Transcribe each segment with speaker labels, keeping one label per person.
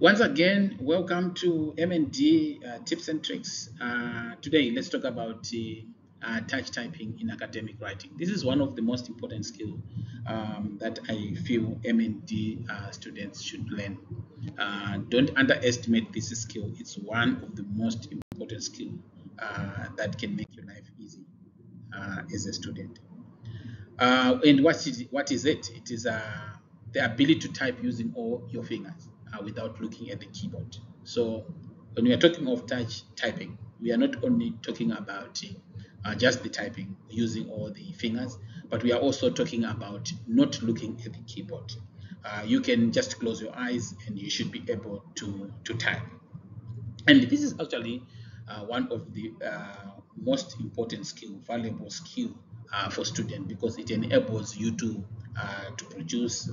Speaker 1: Once again, welcome to MND uh, Tips and Tricks. Uh, today, let's talk about uh, touch typing in academic writing. This is one of the most important skills um, that I feel MND uh, students should learn. Uh, don't underestimate this skill. It's one of the most important skills uh, that can make your life easy as a student. and what is, what is it? It is the ability to type using all your fingers uh, without looking at the keyboard. So when we are talking of touch typing, we are not only talking about uh, just the typing using all the fingers, but we are also talking about not looking at the keyboard. Uh, you can just close your eyes and you should be able to, to type. And this is actually uh, one of the uh, most important skill, valuable skill uh, for students because it enables you to uh, to produce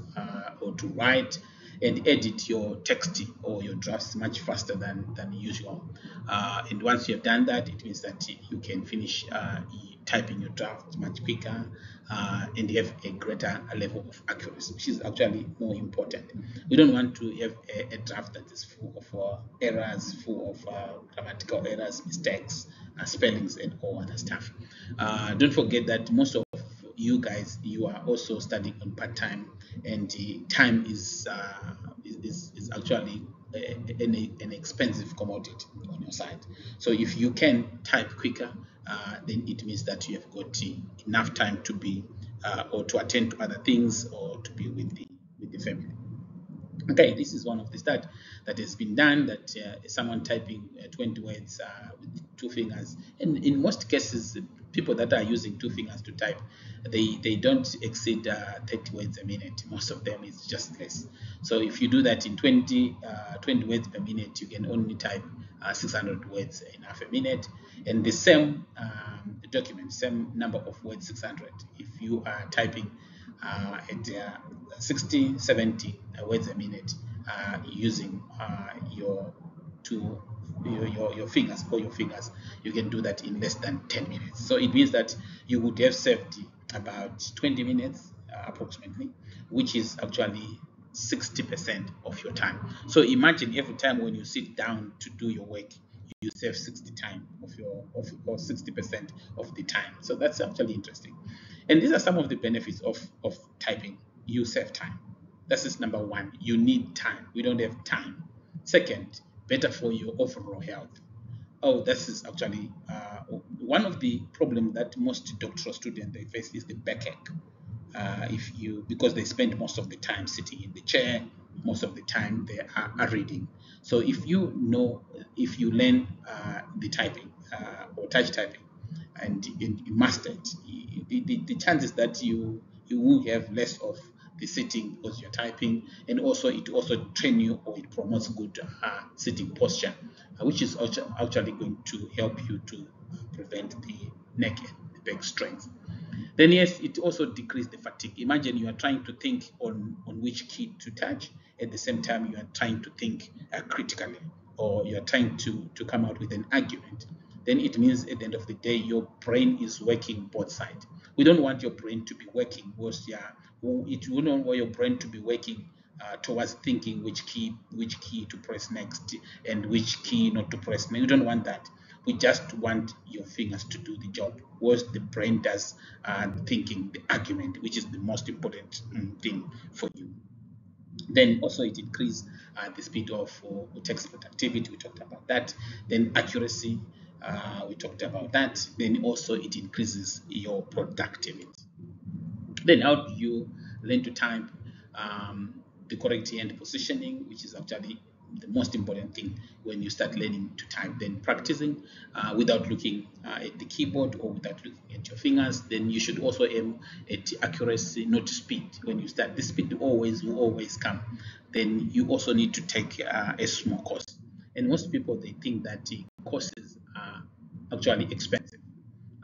Speaker 1: or to write and edit your text or your drafts much faster than, than usual. Uh, and once you have done that, it means that you can finish uh, typing your draft much quicker uh, and have a greater level of accuracy, which is actually more important. We don't want to have a, a draft that is full of uh, errors, full of uh, grammatical errors, mistakes, uh, spellings, and all other stuff. don't forget that most of you guys you are also studying on part-time and the time is uh, is, is actually an, an expensive commodity on your side. So if you can type quicker uh, then it means that you have got enough time to be uh, or to attend to other things or to be with the with the family okay this is one of the stats that has been done that uh, someone typing uh, 20 words uh, with two fingers. And in most cases people that are using two fingers to type they they don't exceed uh, 30 words a minute. Most of them is just less. So if you do that in 20 uh, 20 words per minute you can only type uh, 600 words in half a minute. And the same um, document same number of words 600 if you are typing uh, at uh, 60 70 words a minute uh, using your two your, your, fingers or your fingers. You can do that in less than 10 minutes. So it means that you would have saved about 20 minutes uh, approximately which is actually 60% of your time. So imagine every time when you sit down to do your work you save 60 time of your of or 60% of the time. So that's actually interesting and these are some of the benefits of of typing you save time this is number one you need time we don't have time second better for your overall health. Oh, this is actually uh, one of the problems that most doctoral students they face is the backache. Uh, if you because they spend most of the time sitting in the chair, most of the time they are, are reading. So if you know, if you learn uh, the typing uh, or touch typing, and, you master it, the, the, the chances that you you will have less of the sitting because you're typing and also it also train you or it promotes good uh, sitting posture uh, which is actually going to help you to prevent the neck and the back strains. Then yes it also decreases the fatigue. Imagine you are trying to think on on which key to touch. At the same time you are trying to think uh, critically or you are trying to to come out with an argument then it means at the end of the day your brain is working both sides. We don't want your brain to be working yeah. It we don't want your brain to be working uh, towards thinking which key which key to press next and which key not to press. We don't want that. We just want your fingers to do the job. Whilst the brain does uh, thinking the argument which is the most important um, thing for you. Then also it increases uh, the speed of uh, text productivity. We talked about that. Then accuracy uh, we talked about that. Then also it increases your productivity. Then how do you learn to type um, the correct hand positioning which is actually the most important thing when you start learning to type then practicing uh, without looking uh, at the keyboard or without looking at your fingers. Then you should also aim at accuracy not speed. When you start the speed always will always come. Then you also need to take uh, a small course. And most people they think that the courses actually expensive.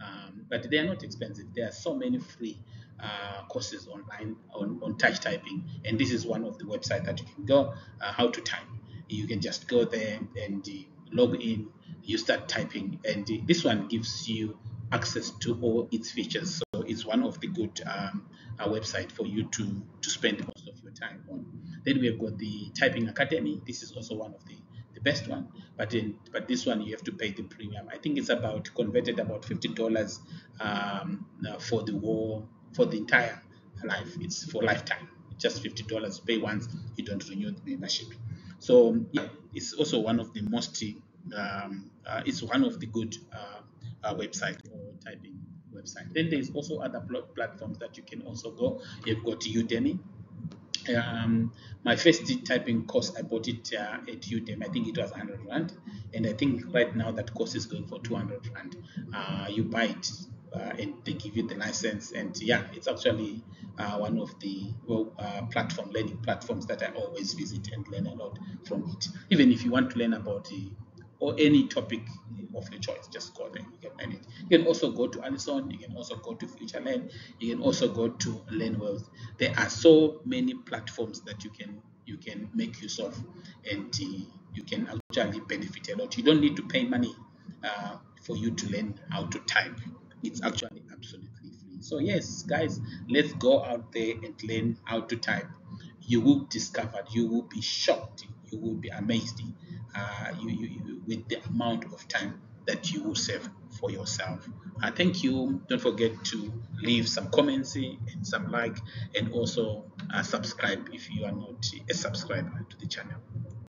Speaker 1: Um, but they are not expensive. There are so many free uh, courses online on, on touch typing. And this is one of the websites that you can go uh, how to type. You can just go there and uh, log in. You start typing. And this one gives you access to all its features. So it's one of the good um, uh, website for you to to spend most of your time on. Then we have got the Typing Academy. This is also one of the the best one, but in but this one you have to pay the premium. I think it's about converted about fifty dollars um, uh, for the war for the entire life. It's for lifetime. Just fifty dollars. Pay once, you don't renew the membership. So yeah, it's also one of the most. Um, uh, it's one of the good uh, uh, website for typing website. Then there's also other pl platforms that you can also go. You've got Udemy. Um, my first typing course, I bought it uh, at Udemy. I think it was 100 rand, and I think right now that course is going for 200 rand. Uh, you buy it uh, and they give you the license. And yeah, it's actually uh, one of the well, uh, platform learning platforms that I always visit and learn a lot from it. Even if you want to learn about or any topic of your choice, just go there. You can also go to Alison. You can also go to FutureLearn. You can also go to LearnWealth. There are so many platforms that you can you can make use of, and uh, you can actually benefit a lot. You don't need to pay money uh, for you to learn how to type it's actually absolutely free so yes guys let's go out there and learn how to type you will discover you will be shocked you will be amazed uh, you, you, you, with the amount of time that you will save for yourself. I thank you. Don't forget to leave some comments and some like and also uh, subscribe if you are not a subscriber to the channel